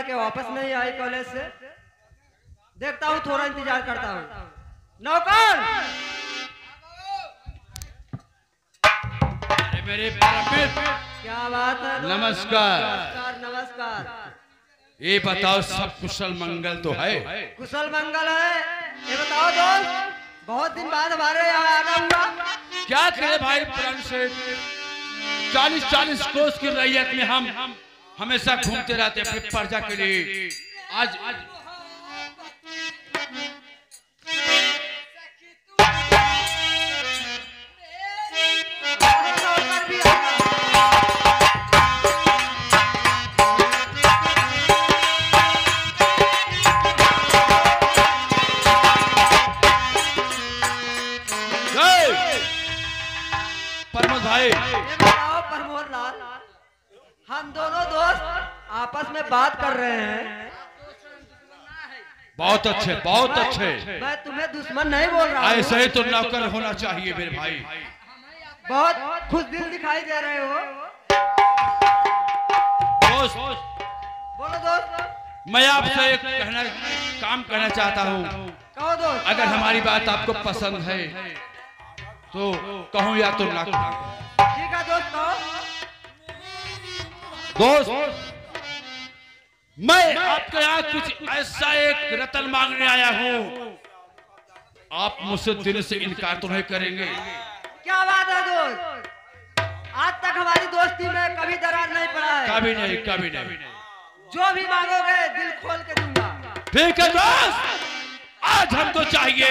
पढ़ के वापस नहीं आई कॉलेज से। देखता हूँ थोड़ा इंतज़ार करता हूँ। नौकर! मेरे क्या बात है? नमस्कार। नमस्कार ये बताओ सब कुशल मंगल तो है? कुशल मंगल है। ये बताओ दोस्त बहुत दिन बाद हमारे यहाँ आना हुआ। क्या करे भाई प्राण से चालीस चालीस कोस की रैयत में हम हमेशा घूमते रहते अपने प्रजा के लिए। आज आपस में बात कर रहे हैं। बहुत अच्छे बहुत अच्छे। मैं तुम्हें दुश्मन नहीं बोल रहा हूँ। ऐसे ही तो नौकर होना चाहिए मेरे भाई। बहुत खुश दिल दिखाई दे रहे हो। दोस्त बोलो दोस्त। मैं आपसे एक कहना काम कहना चाहता हूँ। कहो दोस्त। अगर हमारी बात आपको पसंद है तो कहूँ या तो ना ठीक है दोस्त दोस्त मैं आपके यहाँ कुछ ऐसा एक रतन मांगने आया हूँ। आप मुझसे दिल से इनकार तो नहीं करेंगे। क्या बात है दोस्त? आज तक हमारी दोस्ती में कभी दरार नहीं पड़ा है। कभी नहीं कभी नहीं। जो भी मांगोगे दिल खोल के दूँगा। ठीक है दोस्त आज हमको चाहिए।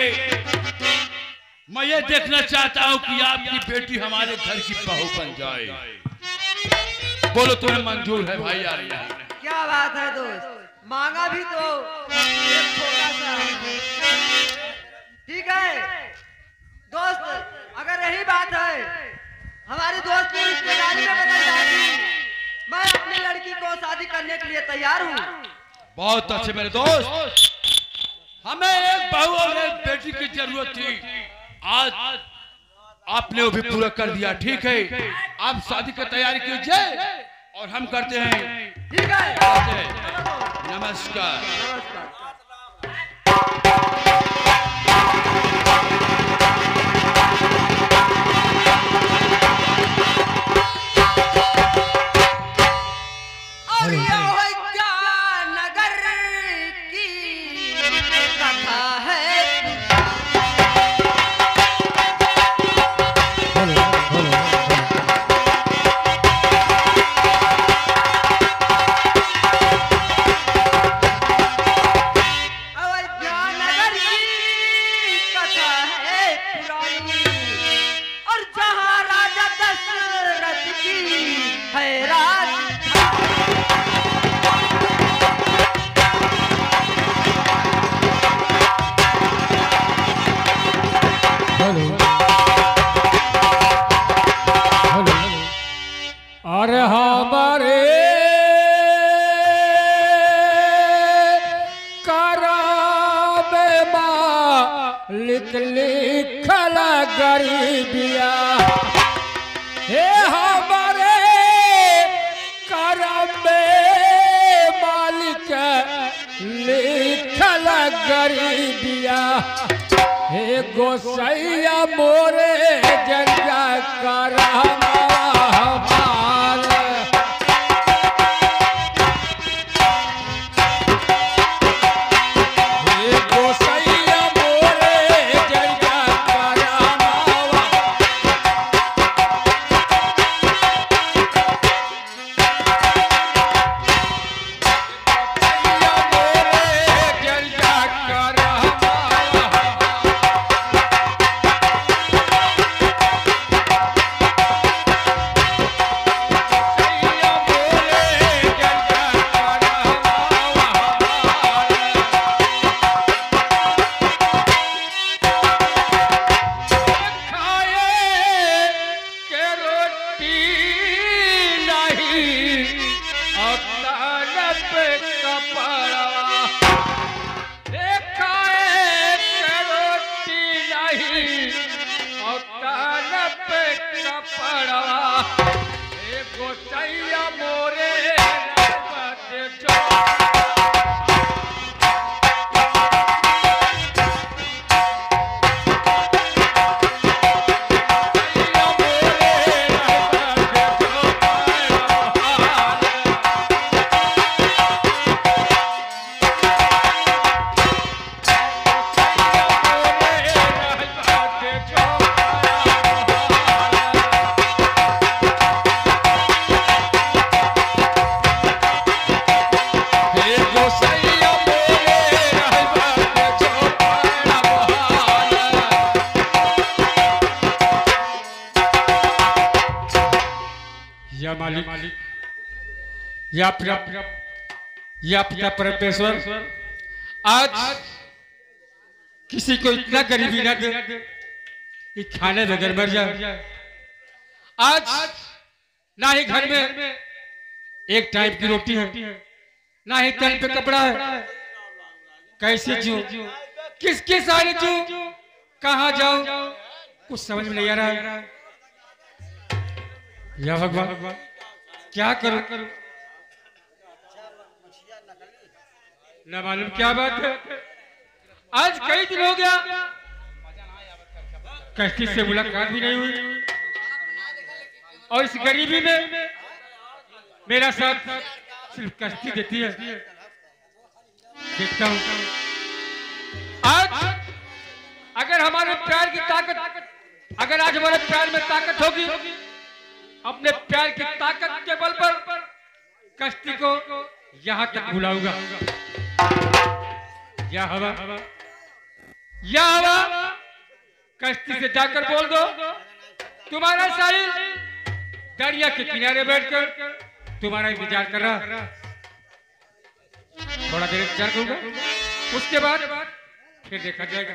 मैं ये देखना चाहता हूँ कि आपकी बेटी हमारे घर की बहू बन जाए। बोलो तुम्हें मंजूर है भाई यार यार क्या बात है दोस्त? मांगा भी तो। ठीक है? दोस्त, अगर यही बात है, हमारी दोस्त की रिश्तेदारी में बदल जाएगी। मैं अपनी लड़की को शादी करने के लिए तैयार हूँ। बहुत अच्छे मेरे दोस्त। हमें एक बहू और एक बेटी की ज़रूरत थी। आज आपने वो भी पूरा कर दिया। ठीक है? आप शादी की तैयारी कीजिए और हम करते हैं। ठीक है नमस्कार लिखल गरीबिया हे गोसैया मोरे जंजा कर या पिता परमेश्वर आज किसी को इतना गरीबी न दे कि खाने बगैर मर जाए। आज ना ही घर में एक टाइम की रोटी है ना ही तन पे कपड़ा है। कैसे जीऊं? किसके सारे जीऊं? कहाँ जाऊँ? कुछ समझ में नहीं आ रहा है। या भगवान क्या करूँ? न मालूम क्या बात है। आज कई दिन हो गया। कश्ती से मुलाकात भी नहीं हुई। और इस गरीबी में मेरा साथ सिर्फ़ कश्ती देती है। देखता हूँ। आज अगर हमारे प्यार की ताकत, अगर आज हमारे प्यार में ताकत होगी, अपने प्यार की ताकत के बल पर कश्ती को यहाँ तक बुलाऊँगा। या हवा। कश्ती से जाकर बोल दो। तुम्हारा साहिल दरिया के किनारे बैठकर तुम्हारा इंतज़ार कर रहा। थोड़ा देर इंतज़ार करूँगा। उसके बाद फिर देखा जाएगा।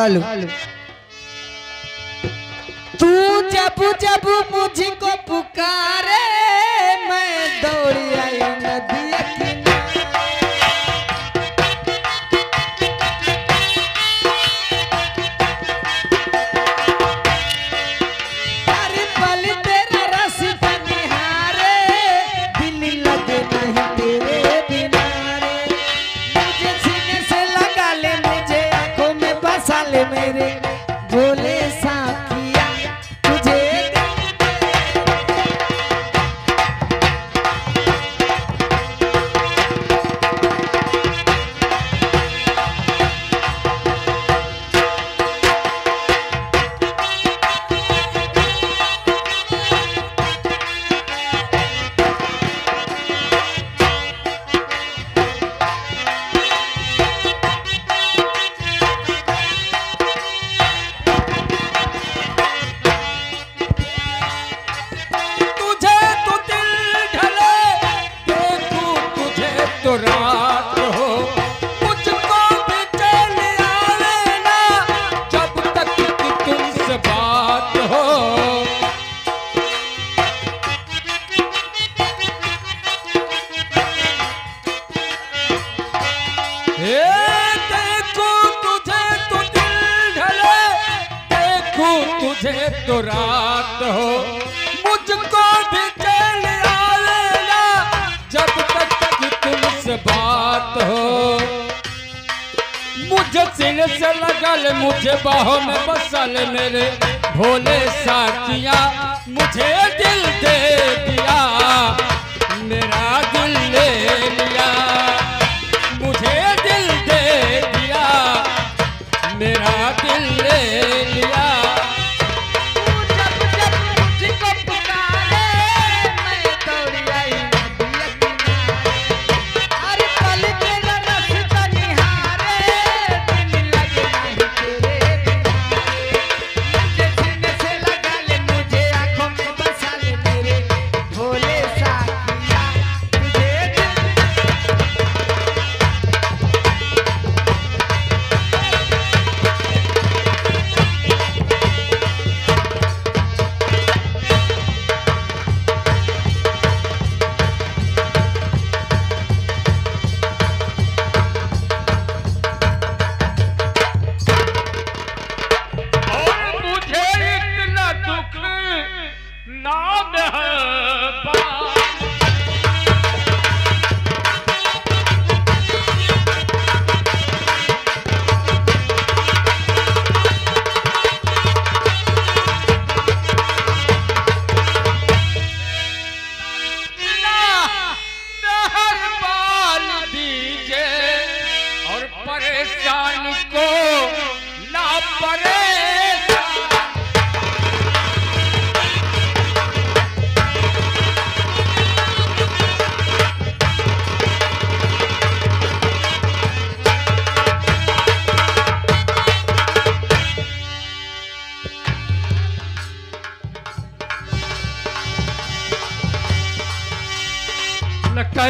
हेलो तू जब जब मुझको मेरे भोले साथिया मुझे दिल दे।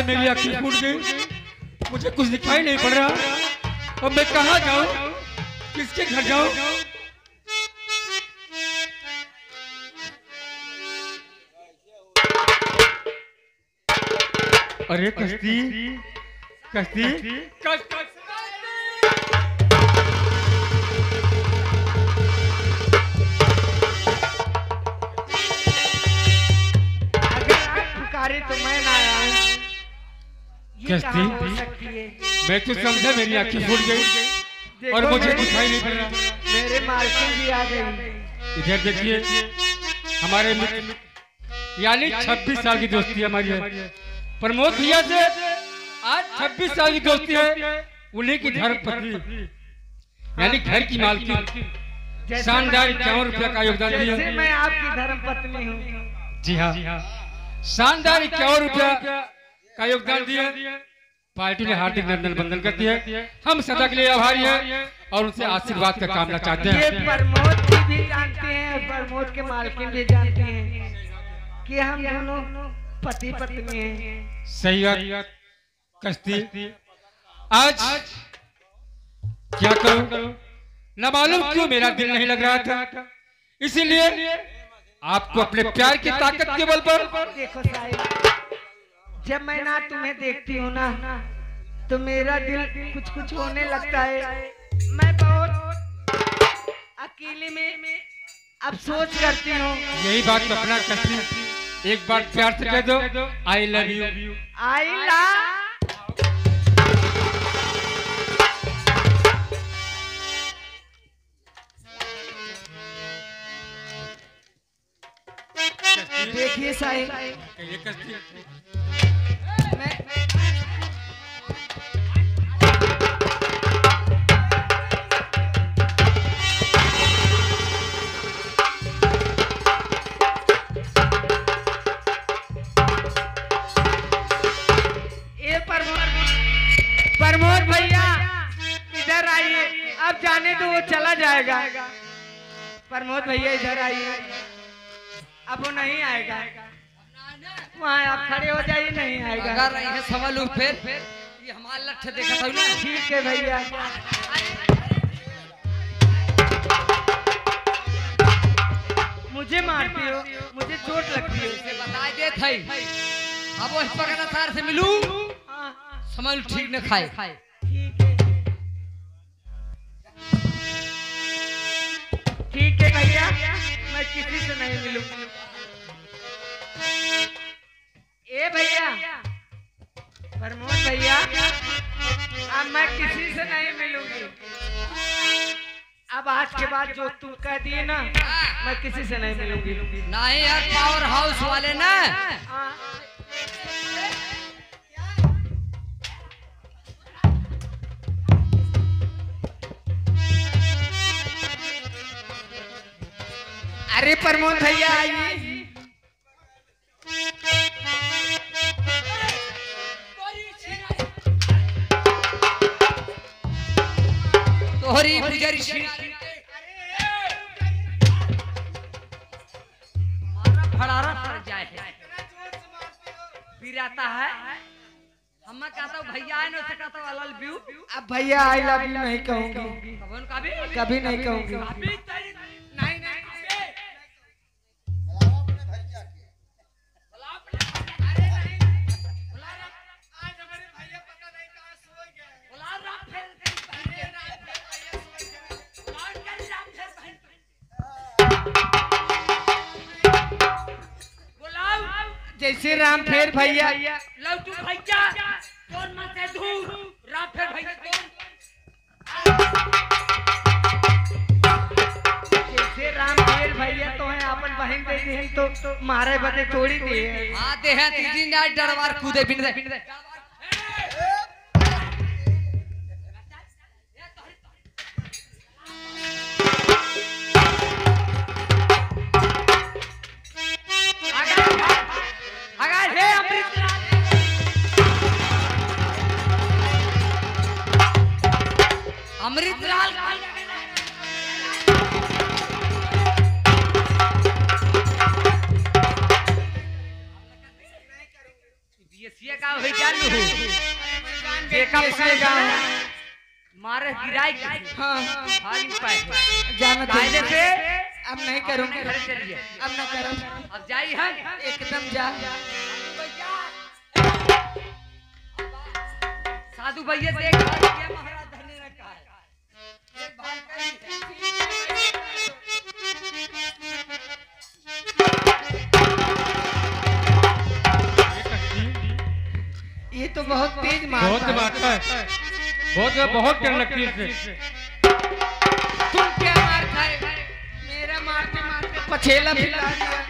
है मेरी आँखें फूट गई। मुझे कुछ दिखाई नहीं पड़ रहा। अब मैं कहाँ जाऊँ? किसके घर जाऊँ? अरे कश्ती। कश्ती। कश्ती। अगर आप पुकारे तो मैं ना आऊँ। ये कश्ती? कहाँ हो सकती है? मैं तो समझा मेरी आँखें फूट गई। और मुझे दिखाई नहीं पड़ रहा। मेरे मालकिन भी आ गई। इधर देखिए हमारे यानी 26 साल की दोस्ती हमारी। है। प्रमोद भैया से आज 26 साल की दोस्ती है। उन्हीं की धर्म पत्नी। यानी घर की मालकिन। शानदार इक्यावन रुपया का योगदान दिया। मैं आपकी धर्म पत्नी हूँ। जी हाँ। शानदार इक्यावन रुपया का योगदान दिया पार्टी ने हार्दिक नंदन बंदन करती है हम सदा के लिए आभारी हैं और उनसे आशीर्वाद का कामना चाहते ये हैं। प्रमोद जी भी जानते हैं प्रमोद के मालकिन भी जानते हैं कि हम दोनों पति पत्नी हैं। सही बात। कश्ती। आज क्या करूँ? न मालूम क्यों मेरा दिल नहीं लग रहा था। इसीलिए आपको अपने प्यार की ताकत के बल पर देखो साहिब जब मैं ना तुम्हें देखती हूँ ना तो मेरा दिल कुछ कुछ होने लगता है। मैं बहुत अकेले में अफसोस करती हूँ। यही बात तो अपना कश्ती एक बार प्यार से कह दो आई लव यू आई ला देखिए साहिब प्रमोद भैया, इधर आइए। अब जाने दो, वो चला जाएगा। प्रमोद भैया, इधर आइए। अब वो नहीं आएगा। वहाँ आप खड़े हो जाइए नहीं आएगा। अगर इन्हें समझ लो फिर। ये हमारा लक्ष्य देखा था। ठीक है भैया। मुझे मारती हो मुझे चोट लगती है। से बताई दे थई। अब वो पकड़ा तार से मिलू। हाँ, समझ ठीक न खाए। है। ठीक है भैया मैं किसी से नहीं मिलूं। ए भैया, प्रमोद भैया, अब मैं किसी से नहीं मिलूँगी। अब आज के बाद जो तुम कह दिए ना, मैं किसी से नहीं मिलूँगी। नहीं यार पावर हाउस वाले ना। अरे प्रमोद भैया, आइए। तोहरी गुजरी मारा फड़ारा पड़ जाए। फिर आता है। हम कहता हूँ भैया है ना उसे कहता हूँ अलल व्यू अब भैया आई लव यू नहीं कहूँगी। कभी नहीं कहूँगी। जैसे राम फेर भैया। लौटू भैया। कौन मत है दूर राम फेर भैया। जैसे राम फेर भैया तो है अपन बहन दे दी तो, तो मारे बदे थोड़ी दी है। हाँ दे है तीजी ना डरवार कूदे बिन दे हाँ जाना कायदे से अब नहीं करूँगी घर चलिए अब न करूँ। अब जाई हम एकदम जा। साधु भैया देख ये महाराज धनी ने है। ये तो बहुत तेज बहुत मारता बात है। बहुत बहुत डर लगती है पछेला फिला दिया।